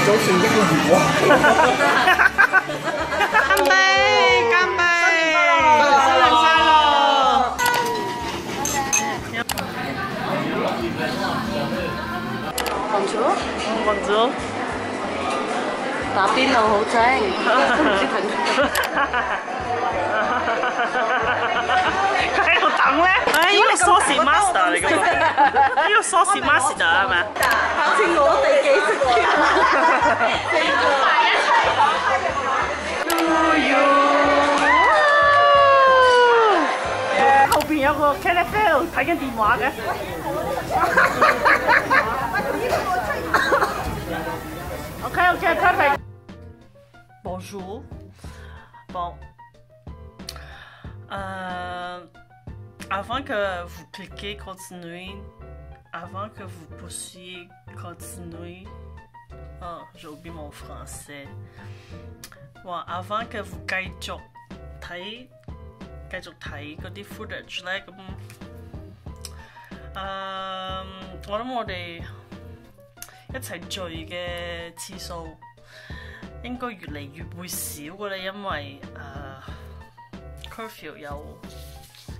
数成一个月喎。干杯！干杯！新年快乐！黄咗黄子，打边炉好正，都唔知停。 個 sauce master 嚟㗎喎，呢個 sauce master 係咪啊？下次我哋幾識後邊有個 f e l 睇緊電話嘅。OK OK perfect。Bonjour。Bon. Euh, avant que vous cliquez continuer, avant que vous puissiez continuer, oh, j'ai oublié mon français. Bon, avant que vous 继续睇继续睇嗰啲 footage 咧，咁诶，我谂我哋一齐聚嘅次数应该越嚟越会少噶啦，因为诶、curfew 又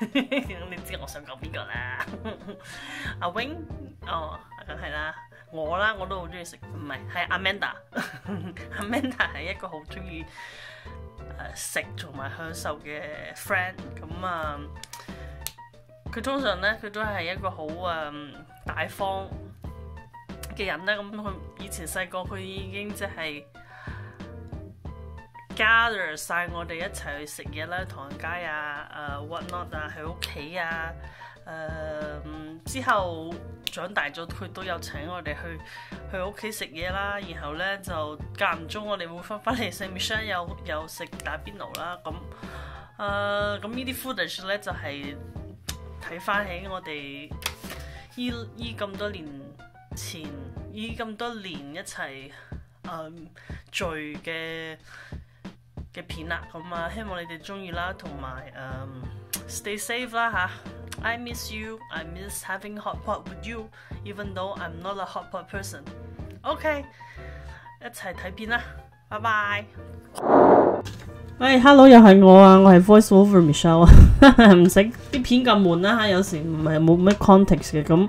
你知我想講邊個啦？阿 wing，哦，梗係啦，我啦我都好中意食，唔係係 Amanda，Amanda 係一個好中意。诶食同埋享受嘅 friend，咁啊，佢通常咧佢都係一個好誒大方嘅人咧，咁佢以前細個佢已經即係 gather 晒我哋一齊去食嘢啦，唐人街啊，誒 what not 啊，喺屋企啊，誒之後長大咗佢都有請我哋去去屋企食嘢啦，然後咧就間唔中我哋會翻翻嚟食 Michelle 又又食打邊爐啦，咁誒咁呢啲 footage 咧就係睇翻起我哋依依咁多年前依咁多年一齊誒、聚嘅嘅片啦，咁啊希望你哋中意啦，同埋誒 stay safe 啦吓 I miss you, I miss having hot pot with you, even though I'm not a hot pot person. OK，一齊睇片啦，拜拜。喂，Hello，又係我啊，我係 Voice Over Michelle 啊，唔使啲片咁悶啦，有時唔係冇乜 context 嘅咁。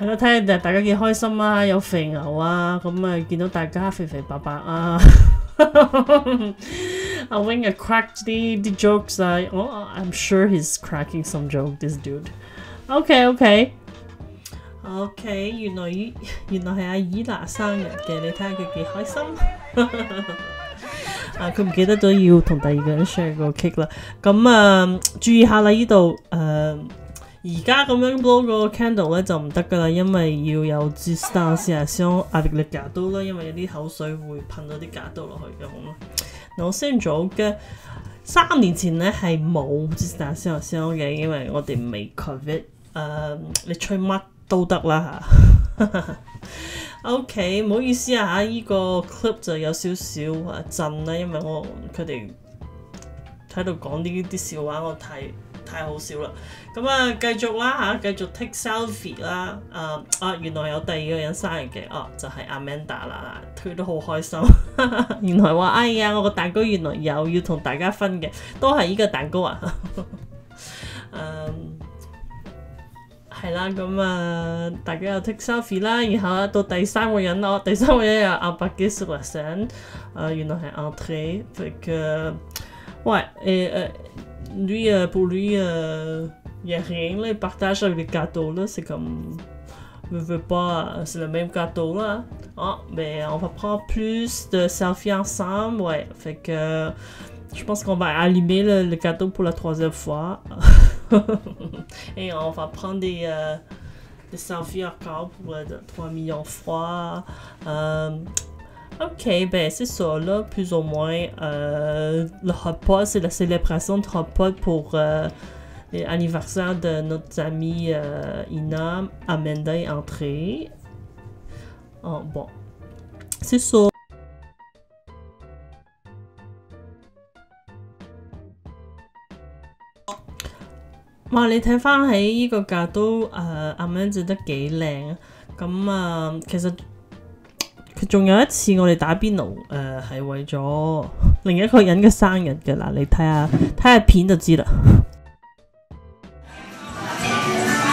係咯，睇下大家幾開心啊，有肥牛啊，咁啊見到大家肥肥白白啊，阿 Wing 啊 cracked 啲啲 jokes 啊，我、I'm sure he's cracking some joke this dude。OK OK OK，原來原來係阿依娜生日嘅，你睇下佢幾開心。啊，佢唔記得咗要同第二個人 share 個 cake 啦。咁啊，注意下啦，呢度诶。而家咁樣 blow 個 candle 咧就唔得噶啦，因為要有 distanciation avec le gâteau 啦，因為有啲口水會噴到啲 gâteau 落去嘅，我 send 咗嘅三年前咧係冇 distanciation 嘅，因為我哋未 covid，誒、你吹乜都得啦嚇。OK，唔好意思啊嚇，依、個 clip 就有少少啊震啦，因為我佢哋喺度講啲啲笑話，我太太好笑啦。咁啊，繼續啦嚇，繼續 take selfie 啦。啊啊，原來有第二個人生日嘅，哦、就係、Amanda 啦，佢都好開心。原來話哎呀，我個蛋糕原來有要同大家分嘅，都係依個蛋糕啊。嗯，係啦，咁啊，大家有 take selfie 啦，然後到第三個人咯，第三個人有阿伯嘅 sur la scène，原來係 entrée，fait que ouais et euh, lui euh, pour lui euh, y a rien là, il partage avec les gâteaux là, c'est comme veux, veux pas, c'est le même gâteau là. Ah, mais on va prendre plus de selfies ensemble, ouais, fait que je pense qu'on va allumer le, le gâteau pour la troisième fois. Et on va prendre des, euh, des selfies encore pour euh, de 3 millions de fois. Euh, ok, ben c'est ça là, plus ou moins. Euh, le hot pot, c'est la célébration de hot pot pour euh, l'anniversaire de notre amie euh, Ina Amanda est entrée. Oh, bon, c'est ça. 哇！你睇翻喺呢个架都诶阿 Man 整得几靓啊！咁啊，其实佢 仲有一次我哋打邊爐誒係為咗另一個人嘅生日嘅嗱，你睇下睇下片就知啦。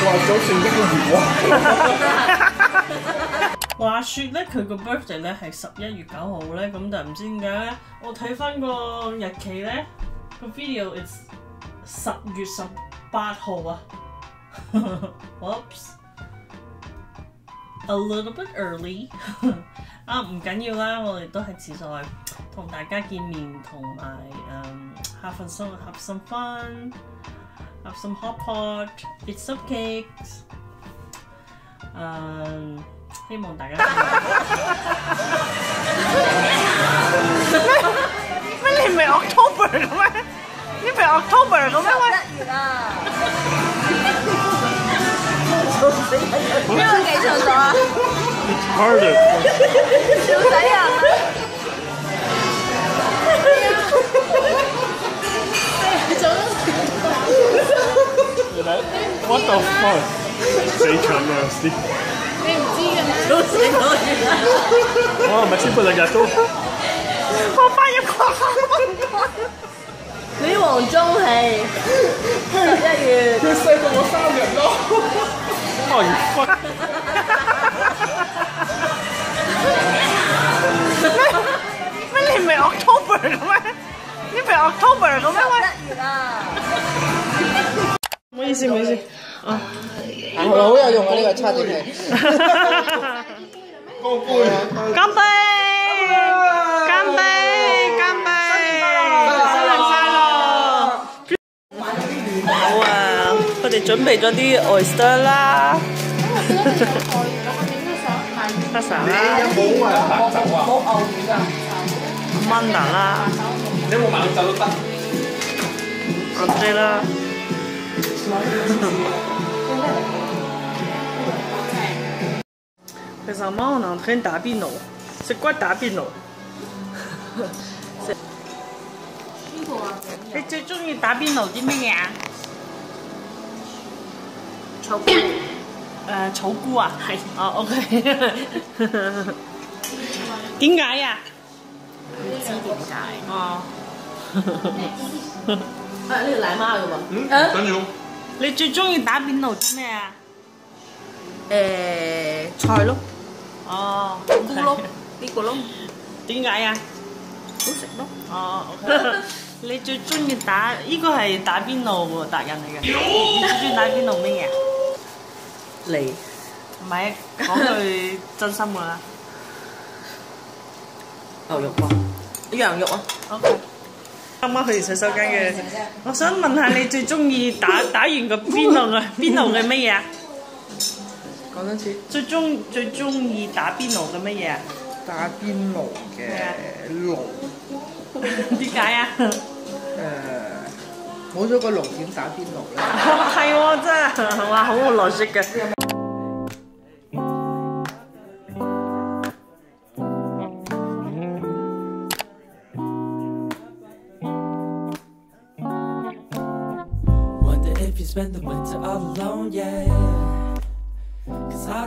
話咗成一個月喎。話説咧，佢個 birthday 咧係十一月九號咧，咁但係唔知點解咧，我睇翻個日期咧，個 video is 十月十八號啊，Oops，a little bit early 啊，唔緊要啦，我哋都係自在同大家見面，同埋誒 have some have some fun，have some hot pot，eat some cakes，誒。希望大家咩？你唔係 October 嘅咩？你唔係 October 嘅咩？一月啊！邊個記錯咗啊？Harder。笑死人啦！原来 What the fuck？死蠢啊！先。你唔知嘅咩？笑死我啦！哇！咪先半日都。我翻一个女王中气，十一月。佢细过我三日咯。Oh you fuck！ October 嘅咩？你唔係 October 嘅咩？一月啊！唔好意思，唔好意思。係咪好有用啊？呢個叉電器。乾杯。乾杯！乾杯！乾杯！新年快樂！好啊！我哋準備咗啲 oyster 啦，黑沙啦，有冇啊？白酒啊？蛮大啦，你唔蛮就得。哦对了，呵呵，真叻。晚上忙呢，很打边炉，是过打边炉。呵呵，你最中意打边炉啲咩嘢啊？草菇，诶，草菇啊，系，哦，OK，呵呵呵呵。点解呀？唔知點解。哦，啊，呢個奶媽嘅喎。嗯，緊要。你最中意打邊爐啲咩啊？誒菜咯，哦，菇咯，呢個咯，點解啊？好食咯。哦。你最中意打呢個係打邊爐喎，達人嚟嘅。你最中意打邊爐咩嘢？嚟唔係，講句真心㗎啦。牛肉啊，羊肉啊，OK。啱啱去完洗手間嘅，我想問下你最中意打打完個邊爐啊 邊爐嘅乜嘢啊？講多次，最中最中意打邊爐嘅乜嘢啊？打邊爐嘅爐，點解啊？誒冇咗個爐點打邊爐咧？係喎，真係哇，好有邏輯嘅。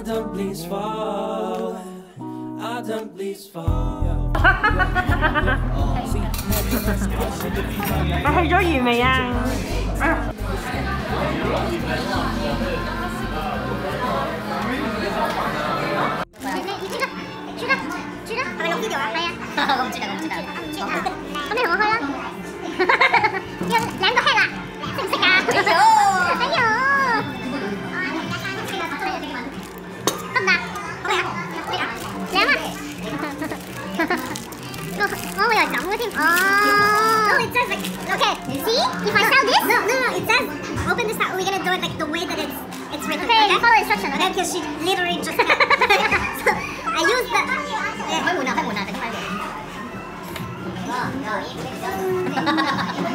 Adam, please fall. Adam, please fall. 你去咗魚未啊？See? If no, I sell this? No, no, no. It says open this up. We're gonna do it like the way that it's it's written. Okay, okay? follow instructions. Okay, because she literally just so I use the. Yeah.